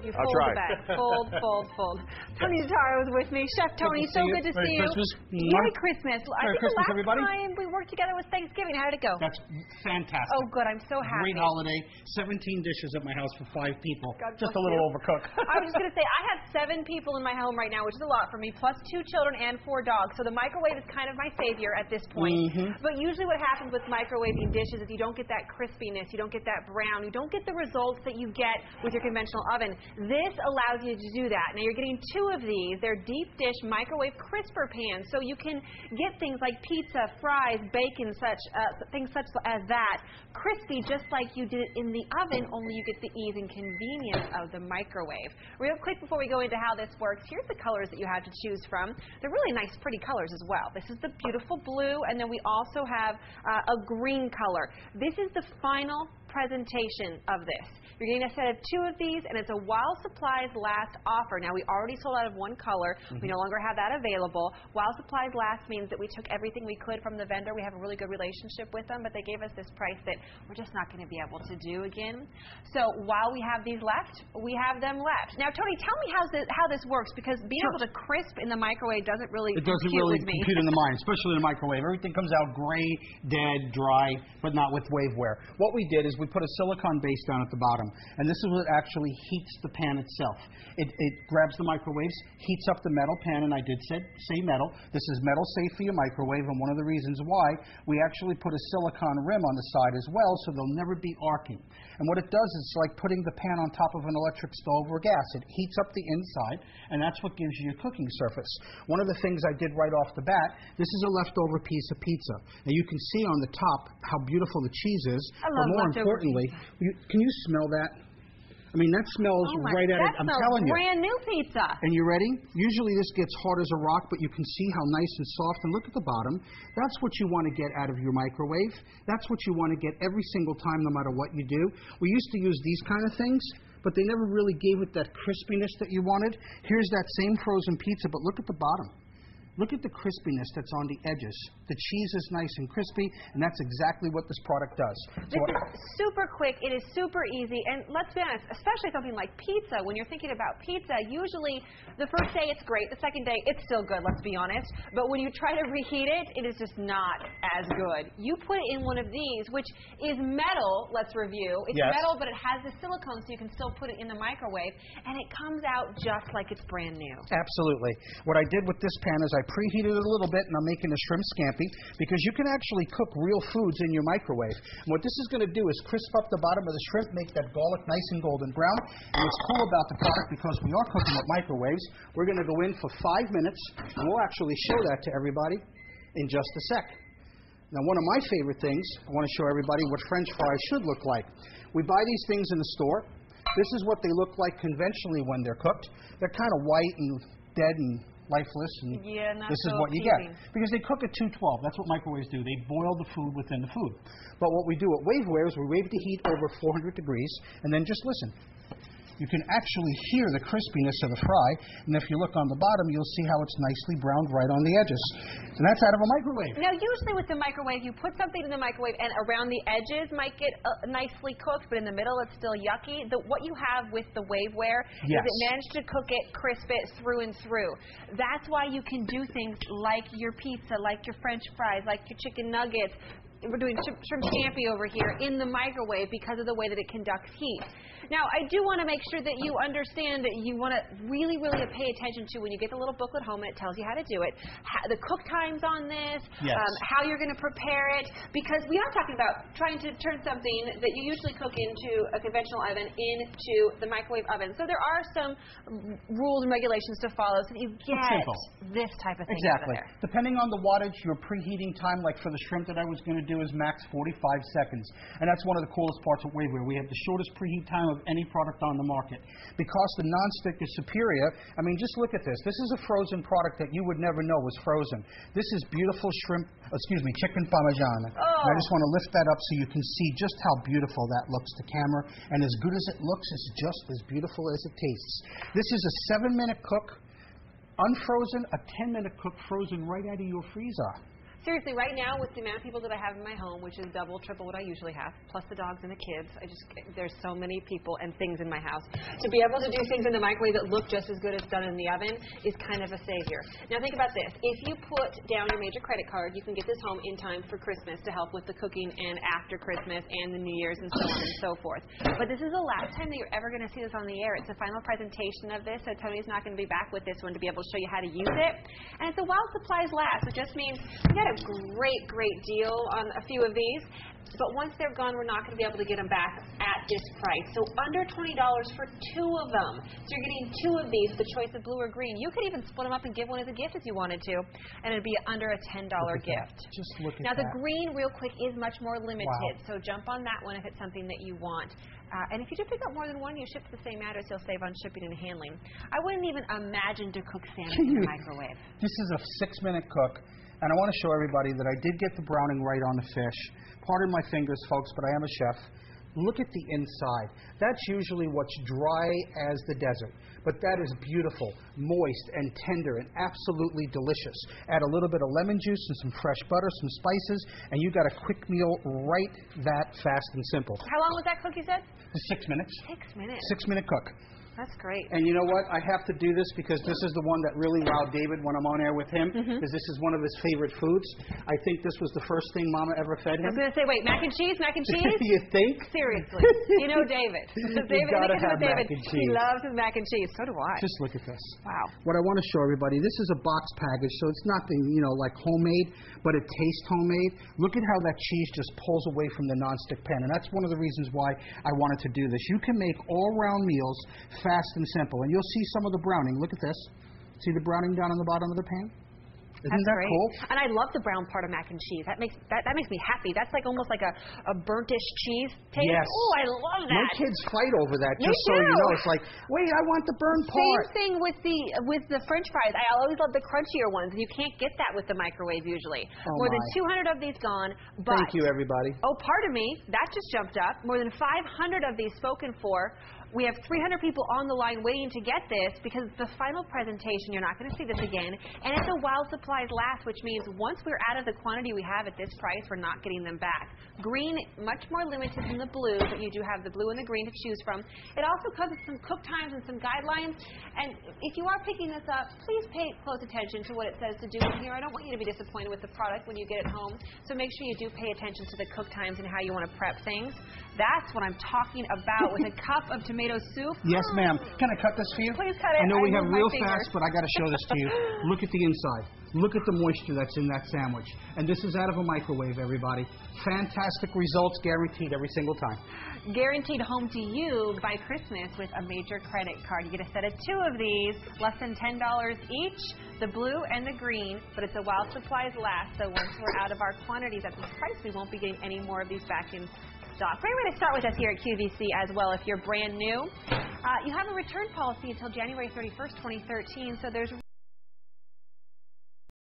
You I'll try. the bag. Fold, fold, fold. Tony Notaro is with me. Chef Tony, to so you. good to Merry see you. Christmas. Merry Christmas. I Merry think Christmas, the last everybody. time we worked together was Thanksgiving. How did it go? That's fantastic. oh, good. I'm so happy. Great holiday. 17 dishes at my house for five people. God Just a little you. overcooked. I was just going to say, I have seven people in my home right now, which is a lot for me, plus two children and four dogs. So the microwave is kind of my savior at this point. Mhm. But usually what happens with microwaving dishes is you don't get that crispiness, you don't get that brown, you don't get the results that you get with your conventional oven. This allows you to do that. Now you're getting two of these. They're deep dish microwave crisper pans, so you can get things like pizza, fries, bacon, such uh, things such as that, crispy just like you did it in the oven, only you get the ease and convenience of the microwave. Real quick before we go into how this works, here's the colors that you have to choose from. They're really nice, pretty colors as well. This is the beautiful blue, and then we also have uh, a green color. This is the final presentation of this. You're getting a set of two of these, and it's a while supplies last offer. Now, we already sold out of one color. We mm-hmm. no longer have that available. While supplies last means that we took everything we could from the vendor. We have a really good relationship with them, but they gave us this price that we're just not going to be able to do again. So while we have these left, we have them left. Now, Tony, tell me how this, how this works, because being Sure. able to crisp in the microwave doesn't really It doesn't compute really compute in the mind, especially in the microwave. Everything comes out gray, dead, dry, but not with waveware. What we did is we put a silicone base down at the bottom, and this is what actually heats the pan itself. It, it grabs the microwaves, heats up the metal pan, and I did say, say metal. This is metal safe for your microwave, and one of the reasons why we actually put a silicone rim on the side as well, so they'll never be arcing. And what it does is it's like putting the pan on top of an electric stove or gas. It heats up the inside, and that's what gives you your cooking surface. One of the things I did right off the bat, this is a leftover piece of pizza. Now you can see on the top how beautiful the cheese is. I but love more leftover importantly, you, can you smell that? I mean, that smells Oh right at it. I'm telling you. brand new pizza. And you ready? Usually this gets hard as a rock, but you can see how nice and soft. And look at the bottom. That's what you want to get out of your microwave. That's what you want to get every single time, no matter what you do. We used to use these kind of things, but they never really gave it that crispiness that you wanted. Here's that same frozen pizza, but look at the bottom. Look at the crispiness that's on the edges. The cheese is nice and crispy, and that's exactly what this product does. So This is super quick. It is super easy. And let's be honest, especially something like pizza, when you're thinking about pizza, usually the first day it's great, the second day it's still good, let's be honest. But when you try to reheat it, it is just not as good. You put it in one of these, which is metal, let's review. It's Yes. metal, but it has the silicone so you can still put it in the microwave, and it comes out just like it's brand new. Absolutely. What I did with this pan is I preheated it a little bit, and I'm making a shrimp scampi because you can actually cook real foods in your microwave. And what this is going to do is crisp up the bottom of the shrimp, make that garlic nice and golden brown. And what's cool about the product, because we are cooking with microwaves, we're going to go in for five minutes, and we'll actually show that to everybody in just a sec. Now, one of my favorite things, I want to show everybody what French fries should look like. We buy these things in the store. This is what they look like conventionally when they're cooked. They're kind of white and dead and lifeless, and Yeah, this is so what you get. Because they cook at 212. That's what microwaves do. They boil the food within the food. But what we do at Waveware is we wave the heat over 400 degrees, and then just listen you can actually hear the crispiness of the fry. And if you look on the bottom, you'll see how it's nicely browned right on the edges. And that's out of a microwave. Now, usually with the microwave, you put something in the microwave, and around the edges might get uh, nicely cooked, but in the middle it's still yucky. The, what you have with the waveware Yes. is it managed to cook it, crisp it through and through. That's why you can do things like your pizza, like your French fries, like your chicken nuggets. We're doing shrimp, scampi over here in the microwave because of the way that it conducts heat. Now, I do want to make sure that you understand that you want to really, really pay attention to when you get the little booklet home and it tells you how to do it, how, the cook times on this, Yes. um, how you're going to prepare it, because we are talking about trying to turn something that you usually cook into a conventional oven into the microwave oven. So there are some rules and regulations to follow so that you get this type of thing Exactly. out of there. Depending on the wattage, your preheating time, like for the shrimp that I was going to do, is max 45 seconds. And that's one of the coolest parts of Waveware. We have the shortest preheat time of any product on the market. Because the nonstick is superior, I mean, just look at this. This is a frozen product that you would never know was frozen. This is beautiful shrimp, excuse me, chicken parmesan. And I Oh. just want to lift that up so you can see just how beautiful that looks to camera. And as good as it looks, it's just as beautiful as it tastes. This is a seven minute cook unfrozen, a 10 minute cook frozen right out of your freezer. Seriously, right now with the amount of people that I have in my home, which is double, triple what I usually have, plus the dogs and the kids, I just there's so many people and things in my house. To be able to do things in the microwave that look just as good as done in the oven is kind of a savior. Now think about this: if you put down your major credit card, you can get this home in time for Christmas to help with the cooking and after Christmas and the New Year's and so on and so forth. But this is the last time that you're ever going to see this on the air. It's the final presentation of this, so Tony's not going to be back with this one to be able to show you how to use it. And it's a while supplies last, which just means we got a great, great deal on a few of these. But once they're gone, we're not going to be able to get them back at this price. So under $20 for two of them. So you're getting two of these the choice of blue or green. You could even split them up and give one as a gift if you wanted to, and it'd be under a $10 Look at that. gift. Just look at Now, the green, real quick, is much more limited, Wow. so jump on that one if it's something that you want. Uh, and if you do pick up more than one, you ship to the same address, you'll save on shipping and handling. I wouldn't even imagine to cook salmon in the microwave. This is a six minute cook, and I want to show everybody that I did get the browning right on the fish. Pardon my fingers, folks, but I am a chef. Look at the inside. That's usually what's dry as the desert, but that is beautiful, moist, and tender, and absolutely delicious. Add a little bit of lemon juice and some fresh butter, some spices, and you've got a quick meal right that fast and simple. How long was that cook, you said? Six minutes. Six minutes. Six minute cook. That's great. And you know what? I have to do this because this is the one that really wowed David when I'm on air with him, Mm-hmm. because this is one of his favorite foods. I think this was the first thing Mama ever fed him. I was going to say, wait, mac and cheese, mac and cheese? you think? Seriously. You know David. You David, gotta I think it's have with David. mac and He loves his mac and cheese. So do I. Just look at this. wow. What I want to show everybody, this is a box package, so it's nothing, you know, like homemade, but it tastes homemade. Look at how that cheese just pulls away from the nonstick pan, and that's one of the reasons why I wanted to do this. You can make all-round meals fast and simple, and you'll see some of the browning. Look at this. See the browning down on the bottom of the pan? Isn't That's that great. cool? And I love the brown part of mac and cheese. That makes that, that makes me happy. That's like almost like a, a burnt-ish cheese taste. Yes. Oh, I love that. My kids fight over that, just so you know. It's like, wait, I want the burned Same thing with the with the French fries. I always love the crunchier ones, you can't get that with the microwave usually. Oh, More my. than 200 of these gone. But Thank you, everybody. Oh, pardon me. That just jumped up. More than 500 of these spoken for. We have 300 people on the line waiting to get this because the final presentation, you're not going to see this again. And it's a while supplies last, which means once we're out of the quantity we have at this price, we're not getting them back. Green, much more limited than the blue, but you do have the blue and the green to choose from. It also comes with some cook times and some guidelines. And if you are picking this up, please pay close attention to what it says to do in here. I don't want you to be disappointed with the product when you get it home. So make sure you do pay attention to the cook times and how you want to prep things. That's what I'm talking about with a cup of tomato soup. Yes, ma'am. Can I cut this for you? Please cut it. I know we I have real fast, but I got to show this to you. Look at the inside. Look at the moisture that's in that sandwich. And this is out of a microwave, everybody. Fantastic results guaranteed every single time. Guaranteed home to you by Christmas with a major credit card. You get a set of two of these, less than $10 each, the blue and the green, but it's a while supplies last. So once we're out of our quantities at this price, we won't be getting any more of these back in stock. Great way to start with us here at QVC as well if you're brand new. Uh, you have a return policy until January 31st, 2013, so there's